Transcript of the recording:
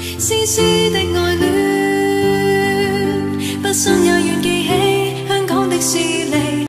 丝丝的爱恋不信也愿记